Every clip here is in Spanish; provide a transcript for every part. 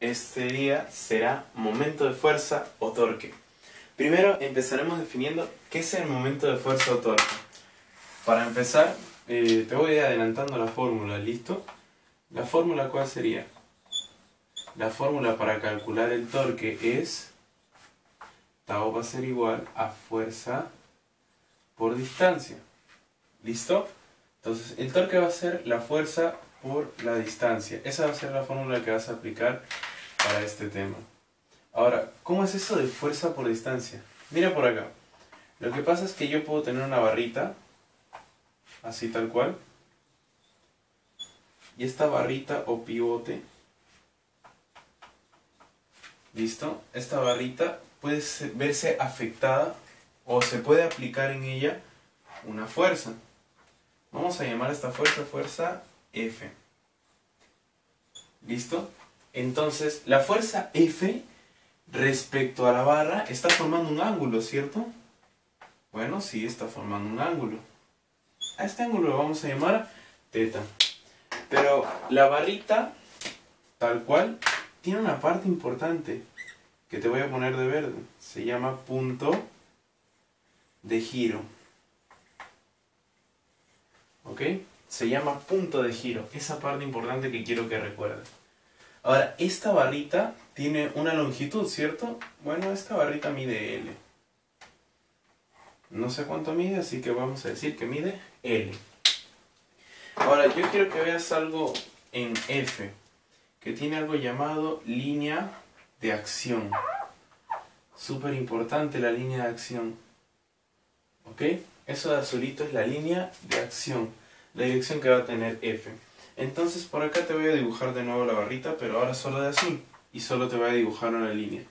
Este día será momento de fuerza o torque. Primero empezaremos definiendo qué es el momento de fuerza o torque. Para empezar, eh, te voy adelantando la fórmula, ¿listo? La fórmula cuál sería? La fórmula para calcular el torque es Tau va a ser igual a fuerza por distancia. ¿Listo? Entonces, el torque va a ser la fuerza por la distancia. Esa va a ser la fórmula que vas a aplicar para este tema. Ahora, ¿cómo es eso de fuerza por distancia? Mira por acá. Lo que pasa es que yo puedo tener una barrita, así tal cual, y esta barrita o pivote, ¿listo? Esta barrita puede verse afectada o se puede aplicar en ella una fuerza. Vamos a llamar a esta fuerza fuerza F. ¿Listo? Entonces, la fuerza F respecto a la barra está formando un ángulo, ¿cierto? Bueno, sí, está formando un ángulo. A este ángulo lo vamos a llamar teta. Pero la barrita, tal cual, tiene una parte importante que te voy a poner de verde. Se llama punto de giro. ¿Ok? Se llama punto de giro. Esa parte importante que quiero que recuerdes. Ahora, esta barrita tiene una longitud, ¿cierto? Bueno, esta barrita mide L. No sé cuánto mide, así que vamos a decir que mide L. Ahora, yo quiero que veas algo en F, que tiene algo llamado línea de acción. Súper importante la línea de acción. ¿Ok? Eso de azulito es la línea de acción, la dirección que va a tener F. Entonces por acá te voy a dibujar de nuevo la barrita, pero ahora solo de azul. Y solo te voy a dibujar una línea.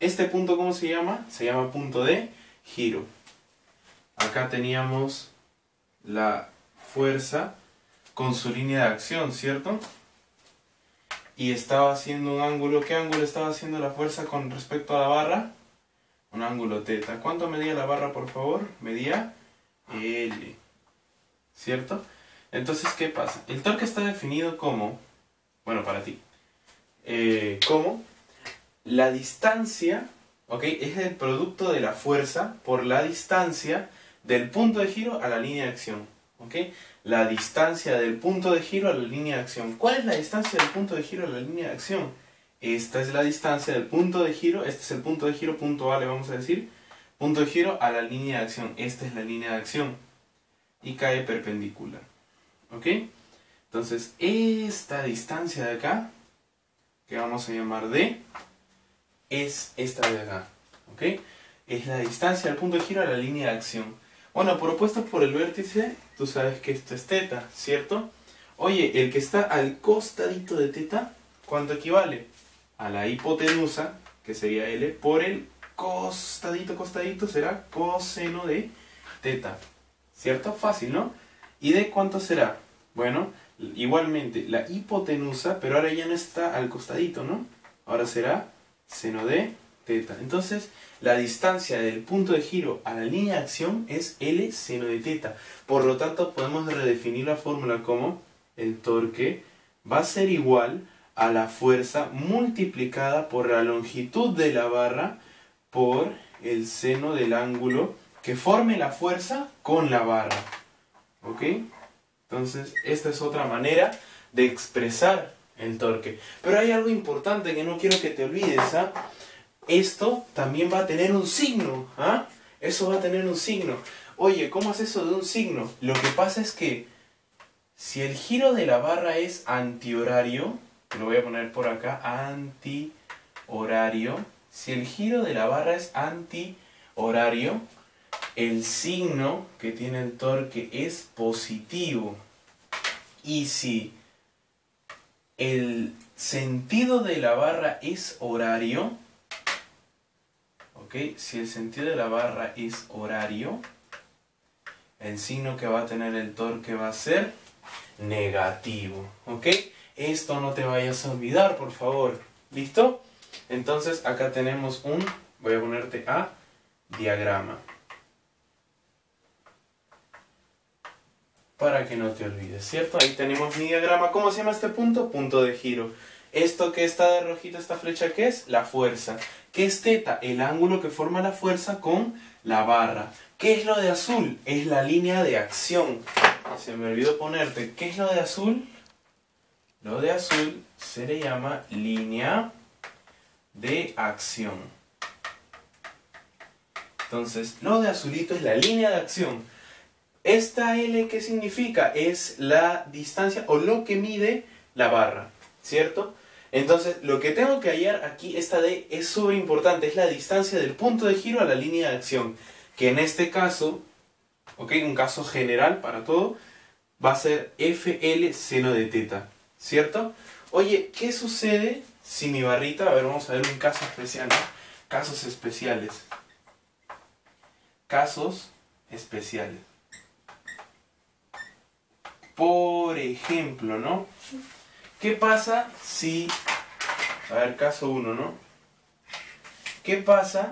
Este punto, ¿cómo se llama? Se llama punto de giro. Acá teníamos la fuerza con su línea de acción, ¿cierto? Y estaba haciendo un ángulo. ¿Qué ángulo estaba haciendo la fuerza con respecto a la barra? Un ángulo teta. ¿Cuánto medía la barra, por favor? Medía L. ¿Cierto? Entonces, ¿qué pasa? El torque está definido como, bueno, para ti, eh, como la distancia, ¿ok? Es el producto de la fuerza por la distancia del punto de giro a la línea de acción, ¿ok? La distancia del punto de giro a la línea de acción. ¿Cuál es la distancia del punto de giro a la línea de acción? Esta es la distancia del punto de giro, este es el punto de giro, punto A le vamos a decir, punto de giro a la línea de acción. Esta es la línea de acción y cae perpendicular. ¿Ok? Entonces, esta distancia de acá, que vamos a llamar D, es esta de acá. ¿Ok? Es la distancia del punto de giro a la línea de acción. Bueno, propuesto por el vértice, tú sabes que esto es teta, ¿cierto? Oye, el que está al costadito de teta, ¿cuánto equivale? A la hipotenusa, que sería L, por el costadito, costadito, será coseno de teta. ¿Cierto? Fácil, ¿no? ¿Y de cuánto será? Bueno, igualmente la hipotenusa, pero ahora ya no está al costadito, ¿no? Ahora será seno de teta. Entonces, la distancia del punto de giro a la línea de acción es L seno de teta. Por lo tanto, podemos redefinir la fórmula como el torque va a ser igual a la fuerza multiplicada por la longitud de la barra por el seno del ángulo que forme la fuerza con la barra. ¿Ok? Entonces, esta es otra manera de expresar el torque. Pero hay algo importante que no quiero que te olvides. ¿ah? Esto también va a tener un signo. ¿ah? Eso va a tener un signo. Oye, ¿cómo es eso de un signo? Lo que pasa es que si el giro de la barra es antihorario, lo voy a poner por acá, antihorario. Si el giro de la barra es antihorario, el signo que tiene el torque es positivo. Y si el sentido de la barra es horario, ¿ok? Si el sentido de la barra es horario, el signo que va a tener el torque va a ser negativo, ¿ok? Esto no te vayas a olvidar, por favor. ¿Listo? Entonces acá tenemos un, voy a ponerte a diagrama. Para que no te olvides, ¿cierto? Ahí tenemos mi diagrama. ¿Cómo se llama este punto? Punto de giro. Esto que está de rojito, esta flecha, ¿qué es? La fuerza. ¿Qué es teta? El ángulo que forma la fuerza con la barra. ¿Qué es lo de azul? Es la línea de acción. Se me olvidó ponerte. ¿Qué es lo de azul? Lo de azul se le llama línea de acción. Entonces, lo de azulito es la línea de acción. Esta L, ¿qué significa? Es la distancia o lo que mide la barra, ¿cierto? Entonces, lo que tengo que hallar aquí, esta D, es súper importante, es la distancia del punto de giro a la línea de acción, que en este caso, ¿ok? Un caso general para todo, va a ser FL seno de teta, ¿cierto? Oye, ¿qué sucede si mi barrita, a ver, vamos a ver un caso especial, ¿no? Casos especiales. Casos especiales. Por ejemplo, ¿no? ¿Qué pasa si... A ver, caso 1, ¿no? ¿Qué pasa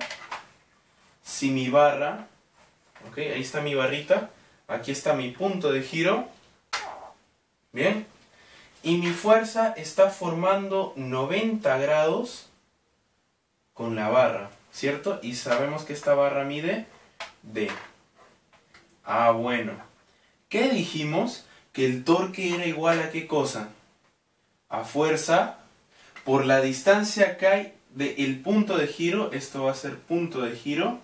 si mi barra... Ok, ahí está mi barrita. Aquí está mi punto de giro. Bien. Y mi fuerza está formando 90 grados con la barra, ¿cierto? Y sabemos que esta barra mide D. Ah, bueno. ¿Qué dijimos? Que el torque era igual a qué cosa? a fuerza por la distancia que hay del punto de giro, esto va a ser punto de giro,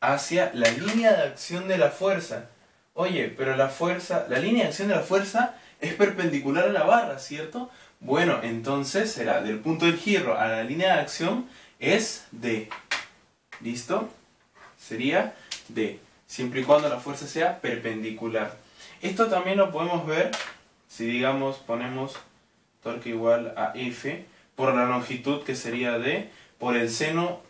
hacia la línea de acción de la fuerza. Oye, pero la fuerza, la línea de acción de la fuerza es perpendicular a la barra, ¿cierto? Bueno, entonces será del punto del giro a la línea de acción es D. ¿Listo? Sería D, siempre y cuando la fuerza sea perpendicular. Esto también lo podemos ver si digamos ponemos torque igual a F por la longitud que sería D por el seno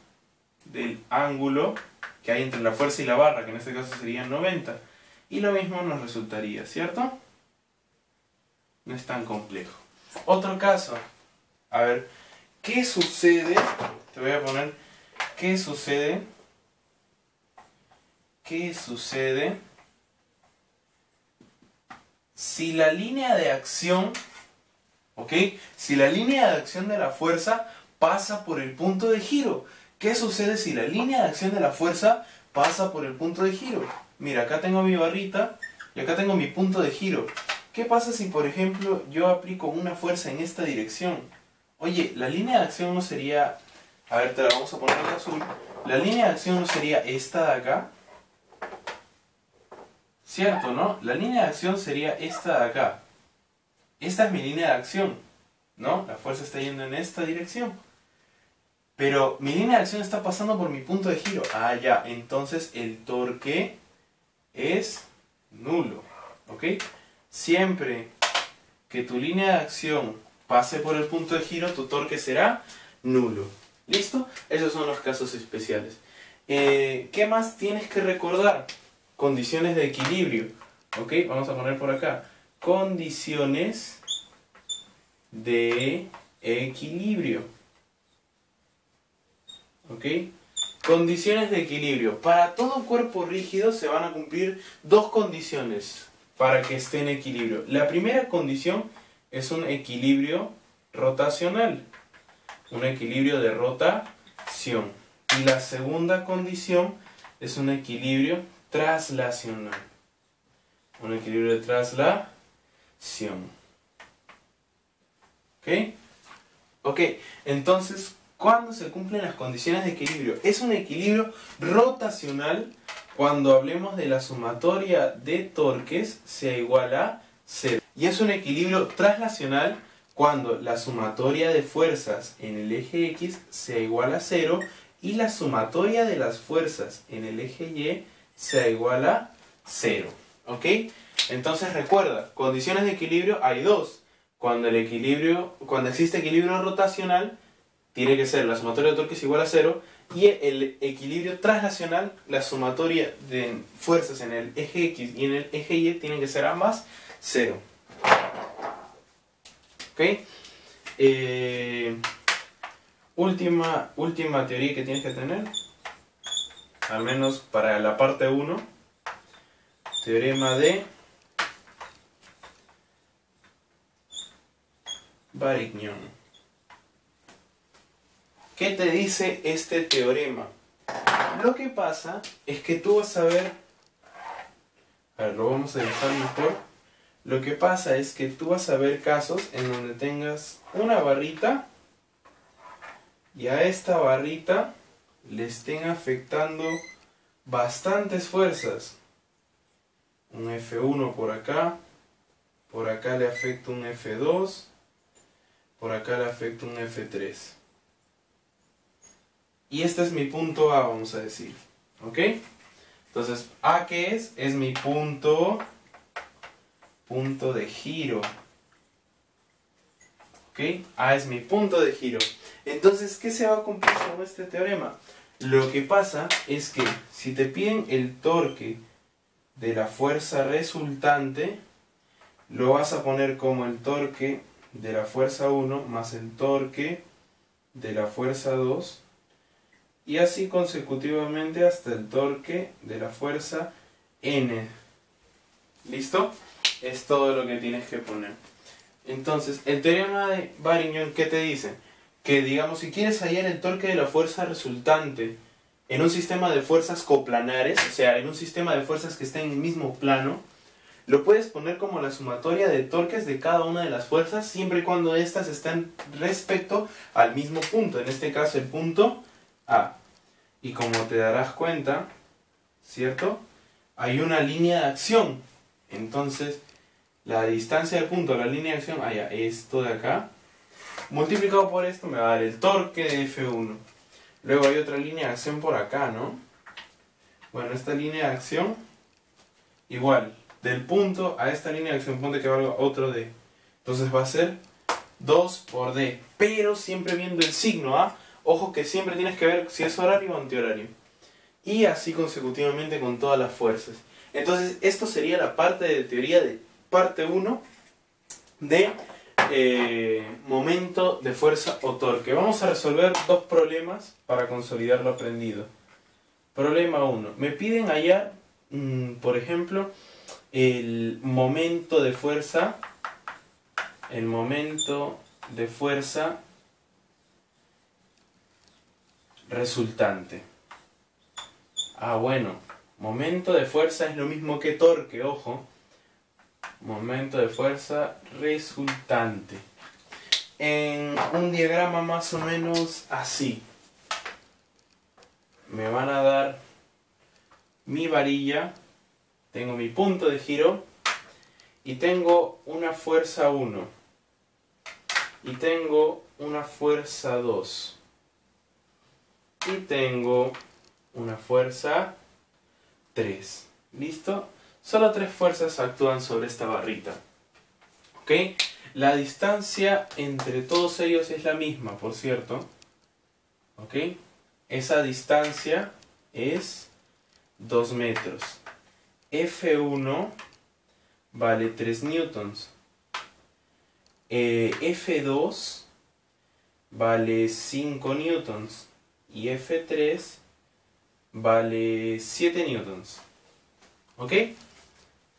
del ángulo que hay entre la fuerza y la barra, que en este caso sería 90. Y lo mismo nos resultaría, ¿cierto? No es tan complejo. Otro caso. A ver, ¿qué sucede? Te voy a poner, ¿qué sucede? ¿Qué sucede? Si la línea de acción, ¿ok? Si la línea de acción de la fuerza pasa por el punto de giro. ¿Qué sucede si la línea de acción de la fuerza pasa por el punto de giro? Mira, acá tengo mi barrita y acá tengo mi punto de giro. ¿Qué pasa si, por ejemplo, yo aplico una fuerza en esta dirección? Oye, la línea de acción no sería... A ver, te la vamos a poner en azul. La línea de acción no sería esta de acá, ¿Cierto, no? La línea de acción sería esta de acá. Esta es mi línea de acción, ¿no? La fuerza está yendo en esta dirección. Pero mi línea de acción está pasando por mi punto de giro. Ah, ya. Entonces el torque es nulo. ¿Ok? Siempre que tu línea de acción pase por el punto de giro, tu torque será nulo. ¿Listo? Esos son los casos especiales. Eh, ¿Qué más tienes que recordar? Condiciones de equilibrio. ¿Ok? Vamos a poner por acá. Condiciones de equilibrio. ¿Ok? Condiciones de equilibrio. Para todo cuerpo rígido se van a cumplir dos condiciones para que esté en equilibrio. La primera condición es un equilibrio rotacional. Un equilibrio de rotación. Y la segunda condición es un equilibrio traslacional. Un equilibrio de traslación. ¿Ok? Ok, entonces, ¿cuándo se cumplen las condiciones de equilibrio? Es un equilibrio rotacional cuando hablemos de la sumatoria de torques sea igual a 0. Y es un equilibrio traslacional cuando la sumatoria de fuerzas en el eje X sea igual a 0 y la sumatoria de las fuerzas en el eje Y sea igual a 0. ¿Ok? Entonces recuerda, condiciones de equilibrio hay dos. Cuando, el equilibrio, cuando existe equilibrio rotacional, tiene que ser la sumatoria de torques igual a 0 y el equilibrio traslacional, la sumatoria de fuerzas en el eje X y en el eje Y tienen que ser ambas 0. ¿Ok? Eh, última, última teoría que tienes que tener al menos para la parte 1, teorema de Varignon. ¿Qué te dice este teorema? Lo que pasa es que tú vas a ver... A ver, lo vamos a dejar mejor. Lo que pasa es que tú vas a ver casos en donde tengas una barrita y a esta barrita le estén afectando bastantes fuerzas. Un F1 por acá, por acá le afecta un F2, por acá le afecta un F3. Y este es mi punto A, vamos a decir. ¿Ok? Entonces, A qué es? Es mi punto, punto de giro. A es mi punto de giro. Entonces, ¿qué se va a cumplir con este teorema? Lo que pasa es que si te piden el torque de la fuerza resultante, lo vas a poner como el torque de la fuerza 1 más el torque de la fuerza 2 y así consecutivamente hasta el torque de la fuerza n. ¿Listo? Es todo lo que tienes que poner. Entonces, el teorema de Varignon, ¿qué te dice? Que digamos, si quieres hallar el torque de la fuerza resultante en un sistema de fuerzas coplanares, o sea, en un sistema de fuerzas que está en el mismo plano, lo puedes poner como la sumatoria de torques de cada una de las fuerzas, siempre y cuando éstas estén respecto al mismo punto, en este caso el punto A. Y como te darás cuenta, ¿cierto? Hay una línea de acción. Entonces, la distancia del punto a la línea de acción, allá, esto de acá, multiplicado por esto me va a dar el torque de F1. Luego hay otra línea de acción por acá, ¿no? Bueno, esta línea de acción, igual, del punto a esta línea de acción, ponte que valga otro D. Entonces va a ser 2 por D, pero siempre viendo el signo ¿ah? Ojo que siempre tienes que ver si es horario o antihorario. Y así consecutivamente con todas las fuerzas. Entonces, esto sería la parte de teoría de parte 1 de eh, momento de fuerza o torque. Vamos a resolver dos problemas para consolidar lo aprendido. Problema 1. Me piden hallar, mm, por ejemplo, el momento de fuerza. El momento de fuerza resultante. Ah, bueno, momento de fuerza es lo mismo que torque, ojo. Momento de fuerza resultante. En un diagrama más o menos así. Me van a dar mi varilla, tengo mi punto de giro y tengo una fuerza 1 y tengo una fuerza 2 y tengo una fuerza 3. ¿Listo? Solo tres fuerzas actúan sobre esta barrita. ¿Ok? La distancia entre todos ellos es la misma, por cierto. ¿Ok? Esa distancia es 2 metros. F1 vale 3 newtons. Eh, F2 vale 5 newtons y F3 vale 7 newtons. ¿Ok?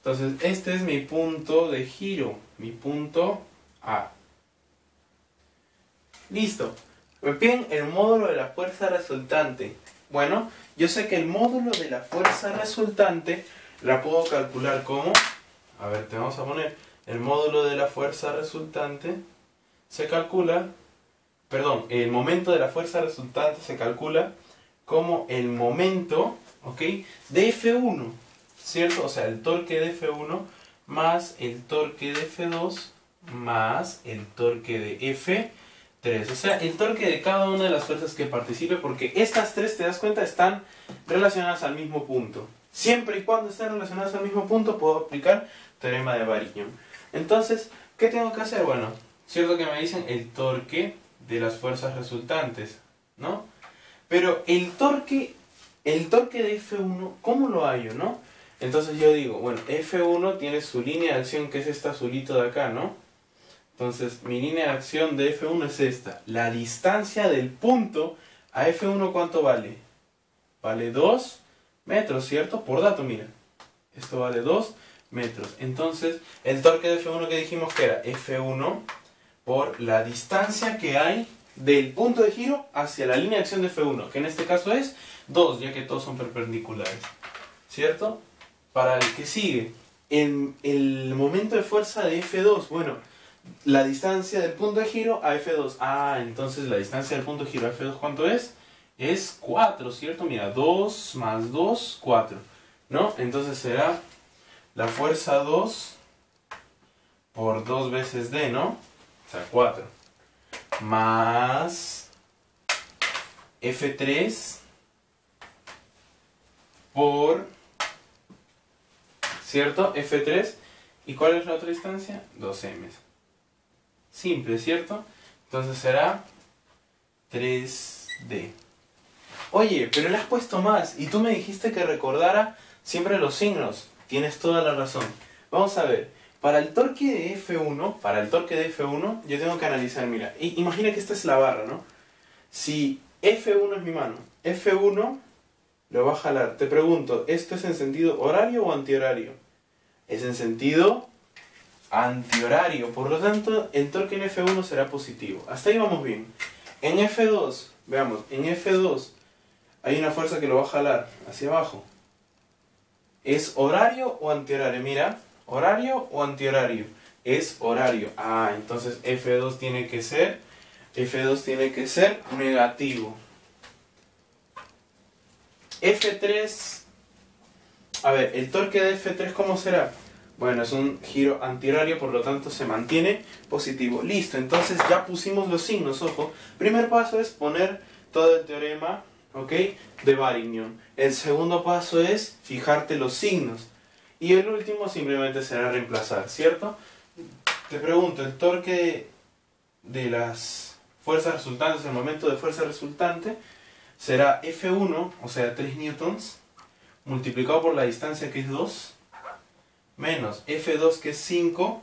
Entonces, este es mi punto de giro, mi punto A. Listo. Me piden el módulo de la fuerza resultante. Bueno, yo sé que el módulo de la fuerza resultante la puedo calcular como... A ver, te vamos a poner el módulo de la fuerza resultante. Se calcula perdón, el momento de la fuerza resultante se calcula como el momento, ¿ok? De F1, ¿cierto? O sea, el torque de F1 más el torque de F2 más el torque de F3. O sea, el torque de cada una de las fuerzas que participe, porque estas tres, te das cuenta, están relacionadas al mismo punto. Siempre y cuando estén relacionadas al mismo punto, puedo aplicar teorema de Varignon. Entonces, ¿qué tengo que hacer? Bueno, cierto que me dicen el torque de las fuerzas resultantes, ¿no? Pero el torque, el torque de F1, ¿cómo lo hallo, no? Entonces yo digo, bueno, F1 tiene su línea de acción que es esta azulito de acá, ¿no? Entonces mi línea de acción de F1 es esta. La distancia del punto a F1 ¿cuánto vale? Vale 2 metros, ¿cierto? Por dato, mira. Esto vale 2 metros. Entonces, el torque de F1 que dijimos que era F1 por la distancia que hay del punto de giro hacia la línea de acción de F1, que en este caso es 2, ya que todos son perpendiculares. ¿Cierto? Para el que sigue, en el momento de fuerza de F2, bueno, la distancia del punto de giro a F2. Ah, entonces la distancia del punto de giro a F2, ¿cuánto es? Es 4, ¿cierto? Mira, 2 más 2, 4. ¿No? Entonces será la fuerza 2 por 2 veces D, ¿no? O sea, 4. Más F3 por, ¿cierto? F3. ¿Y cuál es la otra distancia? 2m. Simple, ¿cierto? Entonces será 3D. Oye, pero le has puesto más y tú me dijiste que recordara siempre los signos. Tienes toda la razón. Vamos a ver. Para el torque de F1, para el torque de F1, yo tengo que analizar, mira, imagina que esta es la barra, ¿no? Si F1 es mi mano, F1 lo va a jalar. Te pregunto, ¿esto es en sentido horario o antihorario? Es en sentido antihorario, por lo tanto, el torque en F1 será positivo. Hasta ahí vamos bien. En F2, veamos, en F2 hay una fuerza que lo va a jalar hacia abajo. ¿Es horario o antihorario? Mira, ¿horario o antihorario? Es horario. Ah, entonces F2 tiene que ser, F2 tiene que ser negativo. F3, a ver, el torque de F3 ¿cómo será? Bueno, es un giro antihorario, por lo tanto se mantiene positivo. Listo, entonces ya pusimos los signos, ojo. Primer paso es poner todo el teorema ¿ok? De Varignon. El segundo paso es fijarte los signos. Y el último simplemente será reemplazar, ¿cierto? Te pregunto, el torque de las fuerzas resultantes, el momento de fuerza resultante, será F1, o sea 3 newtons, multiplicado por la distancia que es 2, menos F2 que es 5,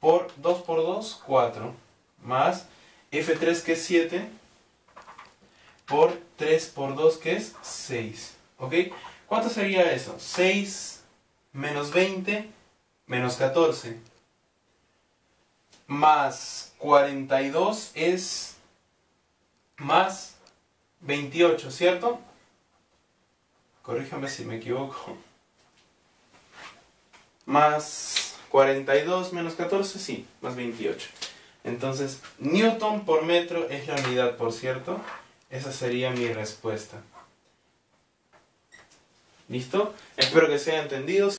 por 2 por 2, 4, más F3 que es 7, por 3 por 2 que es 6. ¿Ok? ¿Cuánto sería eso? 6 menos 20 menos 14 más 42 es más 28, ¿cierto? Corríjame si me equivoco. Más 42 menos 14, sí, más 28. Entonces, newton por metro es la unidad, por cierto. Esa sería mi respuesta. ¿Listo? Espero que sea entendido.